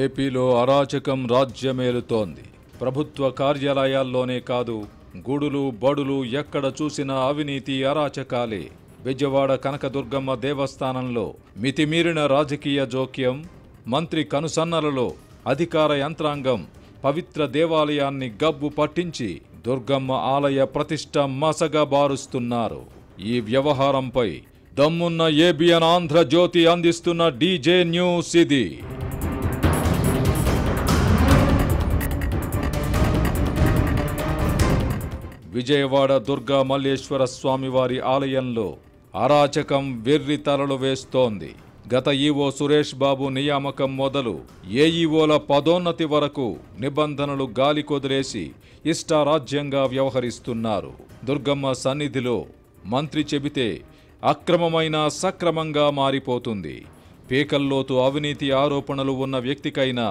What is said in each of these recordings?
ఏపీలో అరాచకం రాజ్యమేలుతోంది. ప్రభుత్వ కార్యాలయాల్లోనే కాదు గుడులు బడులు ఎక్కడ చూసినా అవినీతి అరాచకాలే. బెజవాడ కనకదుర్గమ్మ దేవస్థానంలో మితిమీరిన రాజకీయ జోక్యం మంత్రి కనుసన్నలలో అధికార యంత్రాంగం పవిత్ర దేవాలయాన్ని గబ్బు పట్టించి దుర్గమ్మ ఆలయ ప్రతిష్ట మసగా బారుస్తున్నారు. ఈ వ్యవహారంపై దమ్మున్న ఏబిఎన్ ఆంధ్రజ్యోతి అందిస్తున్న డీజే న్యూస్ ఇది. విజయవాడ దుర్గా మల్లేశ్వర స్వామివారి ఆలయంలో అరాచకం వెర్రి తలలు వేస్తోంది. గత ఈవో సురేష్ బాబు నియామకం మొదలు ఏఈఓల పదోన్నతి వరకు నిబంధనలు గాలి కొదిలేసి ఇష్టారాజ్యంగా వ్యవహరిస్తున్నారు. దుర్గమ్మ సన్నిధిలో మంత్రి చెబితే అక్రమమైన సక్రమంగా మారిపోతుంది. పీకల్లోతు అవినీతి ఆరోపణలు ఉన్న వ్యక్తికైనా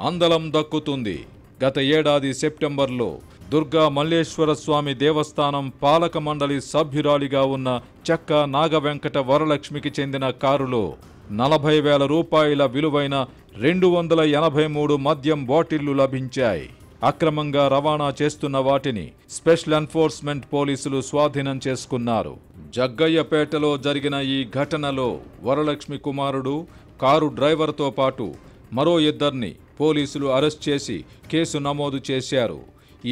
అందలం దక్కుతుంది. గత ఏడాది సెప్టెంబర్లో దుర్గా మల్లేశ్వర స్వామి దేవస్థానం పాలక మండలి సభ్యురాలిగా ఉన్న చెక్క నాగవెంకట వరలక్ష్మికి చెందిన కారులో నలభై వేల రూపాయల విలువైన రెండు వందల ఎనభై మూడు మద్యం బాటిళ్ళు లభించాయి. అక్రమంగా రవాణా చేస్తున్న వాటిని స్పెషల్ ఎన్ఫోర్స్మెంట్ పోలీసులు స్వాధీనం చేసుకున్నారు. జగ్గయ్యపేటలో జరిగిన ఈ ఘటనలో వరలక్ష్మి కుమారుడు కారు డ్రైవర్తో పాటు మరో ఇద్దరిని పోలీసులు అరెస్ట్ చేసి కేసు నమోదు చేశారు.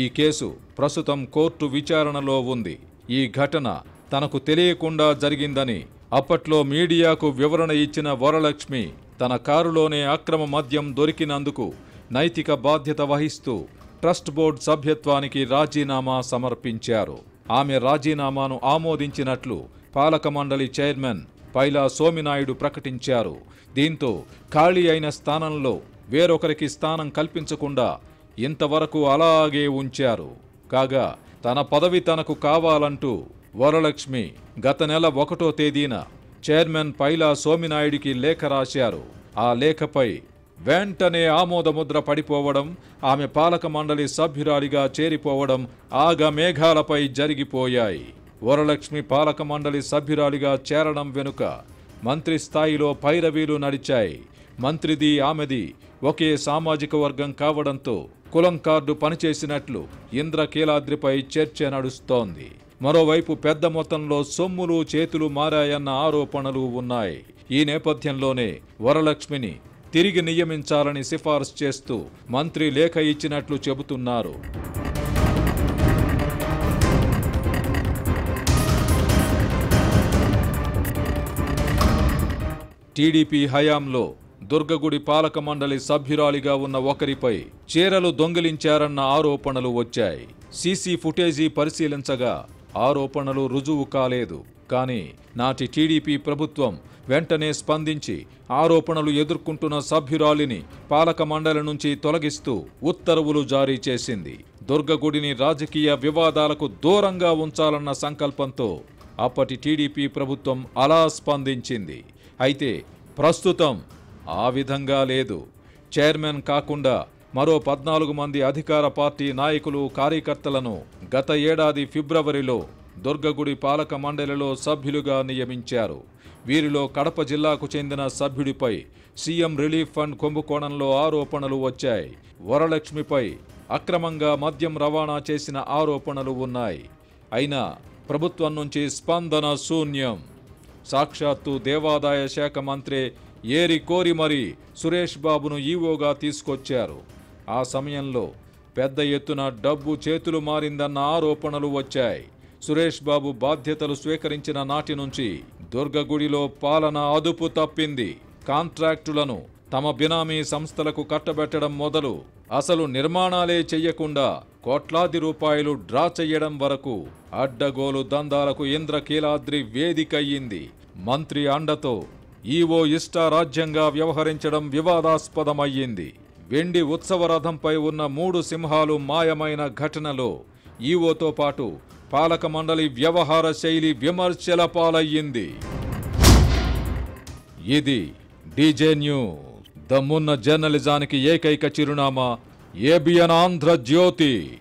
ఈ కేసు ప్రస్తుతం కోర్టు విచారణలో ఉంది. ఈ ఘటన తనకు తెలియకుండా జరిగిందని అప్పట్లో మీడియాకు వివరణ ఇచ్చిన వరలక్ష్మి తన కారులోనే అక్రమ మద్యం దొరికినందుకు నైతిక బాధ్యత వహిస్తూ ట్రస్ట్ బోర్డు సభ్యత్వానికి రాజీనామా సమర్పించారు. ఆమె రాజీనామాను ఆమోదించినట్లు పాలక మండలి చైర్మన్ పైలా సోమినాయుడు ప్రకటించారు. దీంతో ఖాళీ అయిన స్థానంలో వేరొకరికి స్థానం కల్పించకుండా ఇంతవరకు అలాగే ఉంచారు. కాగా తన పదవి తనకు కావాలంటూ వరలక్ష్మి గత నెల ఒకటో తేదీన చైర్మన్ పైలా సోమినాయుడికి లేఖ రాశారు. ఆ లేఖపై వెంటనే ఆమోదముద్ర పడిపోవడం ఆమె పాలక మండలి సభ్యురాలిగా చేరిపోవడం ఆగమేఘాలపై జరిగిపోయాయి. వరలక్ష్మి పాలక మండలి సభ్యురాలిగా చేరడం వెనుక మంత్రి స్థాయిలో పైరవీలు నడిచాయి. మంత్రిది ఆమెది ఒకే సామాజిక వర్గం కావడంతో కులం కార్డు పనిచేసినట్లు ఇంద్రకీలాద్రిపై చర్చ నడుస్తోంది. మరోవైపు పెద్ద మొత్తంలో సొమ్ములు చేతులు మారాయన్న ఆరోపణలు ఉన్నాయి. ఈ నేపథ్యంలోనే వరలక్ష్మిని తిరిగి నియమించాలని సిఫార్సు చేస్తూ మంత్రి లేఖ ఇచ్చినట్లు చెబుతున్నారు. టీడీపీ హయాంలో దుర్గగుడి పాలక మండలి సభ్యురాలిగా ఉన్న ఒకరిపై చీరలు దొంగిలించారన్న ఆరోపణలు వచ్చాయి. సీసీ ఫుటేజీ పరిశీలించగా ఆరోపణలు రుజువు కాలేదు. కానీ నాటి టీడీపీ ప్రభుత్వం వెంటనే స్పందించి ఆరోపణలు ఎదుర్కొంటున్న సభ్యురాలిని పాలక మండలి నుంచి తొలగిస్తూ ఉత్తర్వులు జారీ చేసింది. దుర్గగుడిని రాజకీయ వివాదాలకు దూరంగా ఉంచాలన్న సంకల్పంతో అప్పటి టీడీపీ ప్రభుత్వం అలా స్పందించింది. అయితే ప్రస్తుతం ఆ విధంగా లేదు. చైర్మన్ కాకుండా మరో పద్నాలుగు మంది అధికార పార్టీ నాయకులు కార్యకర్తలను గత ఏడాది ఫిబ్రవరిలో దుర్గగుడి పాలక మండలిలో సభ్యులుగా నియమించారు. వీరిలో కడప జిల్లాకు చెందిన సభ్యుడిపై సీఎం రిలీఫ్ ఫండ్ కుంభకోణంలో ఆరోపణలు వచ్చాయి. వరలక్ష్మిపై అక్రమంగా మద్యం రవాణా చేసిన ఆరోపణలు ఉన్నాయి. అయినా ప్రభుత్వం నుంచి స్పందన శూన్యం. సాక్షాత్తు దేవాదాయ శాఖ మంత్రి ఏరి కోరి మరి సురేష్ బాబును ఈవోగా తీసుకొచ్చారు. ఆ సమయంలో పెద్ద ఎత్తున డబ్బు చేతులు మారిందన్న ఆరోపణలు వచ్చాయి. సురేష్ బాబు బాధ్యతలు స్వీకరించిన నాటి నుంచి దుర్గగుడిలో పాలన అదుపు తప్పింది. కాంట్రాక్టులను తమ బినామీ సంస్థలకు కట్టబెట్టడం మొదలు అసలు నిర్మాణాలే చెయ్యకుండా కోట్లాది రూపాయలు డ్రా చెయ్యడం వరకు అడ్డగోలు దందాలకు ఇంద్రకీలాద్రి వేదికయ్యింది. మంత్రి అండతో ఈవో ఇష్టారాజ్యంగా వ్యవహరించడం వివాదాస్పదమయ్యింది. వెండి ఉత్సవరథంపై ఉన్న మూడు సింహాలు మాయమైన ఘటనలో ఈవోతో పాటు పాలక మండలి వ్యవహార శైలి విమర్శల పాలయ్యింది. ఇది డీజే న్యూస్. దమ్మున్న జర్నలిజానికి ఏకైక చిరునామా ఏబిఎన్ ఆంధ్రజ్యోతి